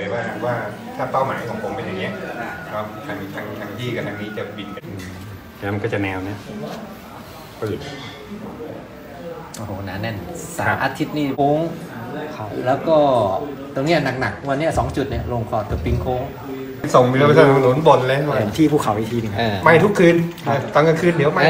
เลยว่าว่าถ้าเป้าหมายของผมเป็นอย่างเงี้ยครับทางทางทางที่กับทางนี้จะบินกันแล้วมันก็จะแนวเนี้ยปืดโอ้โหหนาแน่นสามอาทิตย์นี่โค้งแล้วก็ตรงเนี้ยหนักๆวันเนี้ยสองจุดเนี่ยลงคอร์ดตับปิงโค้งส่งเราไปทางถนนบนเลยที่ภูเขาอีกทีหนึงไม่ทุกคืนตอนกลางคืนเดี๋ยวไม่